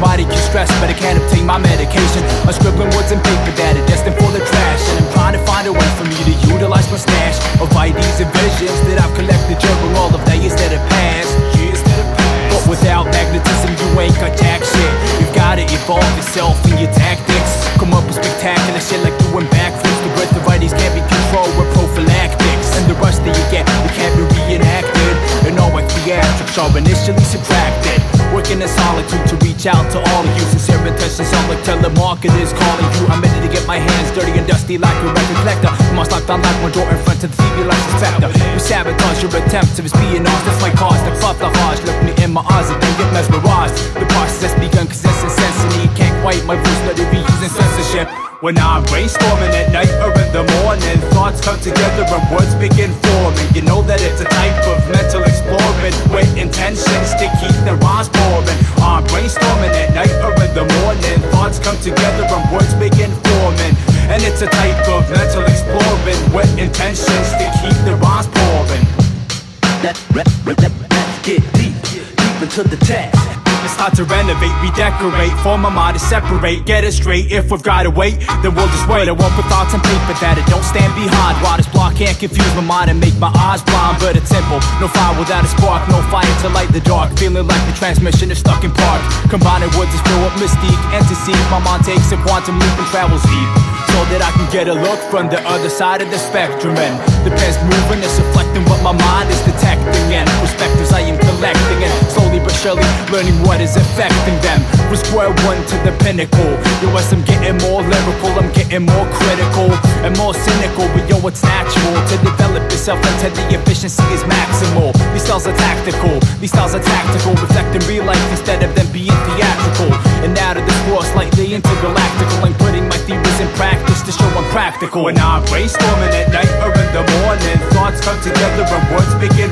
body can stress, but I can't obtain my medication. I'm scribbling words and paper that are destined for the trash. And I'm trying to find a way for me to utilize my stash of ideas and visions that I've collected during all of the years that have passed. But without magnetism, you ain't got jack shit. You've gotta evolve yourself and your tactics. Come up with spectacular shit like doing backflips. The breath of ideas can't be controlled with prophylactics. And the rust that you get, it can't be reenacted. And all my theatrics are initially subtracted. Working in solitude to reach out to all of you. Sincere intentions sound like telemarketers calling you. I'm ready to get my hands dirty and dusty like a record collector. Must lock down like one door in front of the TV like inspector. You sabotage your attempts of espionage. That's my cause. The fuck the harsh. Look me in my eyes and then get mesmerized. The process begun cause it's insensitive. Can't quite my voice, let it be using censorship. When I'm brainstorming at night or in the morning, thoughts come together and words begin forming. You know that it's a type of mental exploring thoughts come together and words begin forming. And it's a type of mental exploring with intentions to keep the rhymes pouring. Let, let, let, let's get deep, deep into the text. It's time to renovate, redecorate, form a mind to separate, get it straight. If we've gotta wait, then we'll just wait. I won't put thoughts on paper that it don't stand behind. Why this block can't confuse my mind and make my eyes blind, but it's simple. No fire without a spark, no fire to light the dark. Feeling like the transmission is stuck in park. Combining words is filled with mystique to see my mind takes a quantum leap and travels deep. So that I can get a look from the other side of the spectrum and the pen's moving is reflecting what my mind is detecting and perspectives I am collecting and slowly but surely learning what is affecting them. From square one to the pinnacle. Yo, as I'm getting more lyrical, I'm getting more critical and more cynical. But yo, it's natural to develop yourself until the efficiency is maximal. These styles are tactical, these styles are tactical, reflecting real life instead of them being theatrical. And out of this world, slightly intergalactical, and putting my theories in practice to show I'm practical. When I'm brainstorming at night or in the morning, thoughts come together and words begin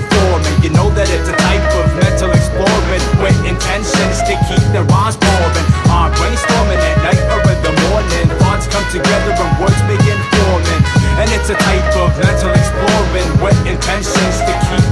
Mental exploring with intentions to keep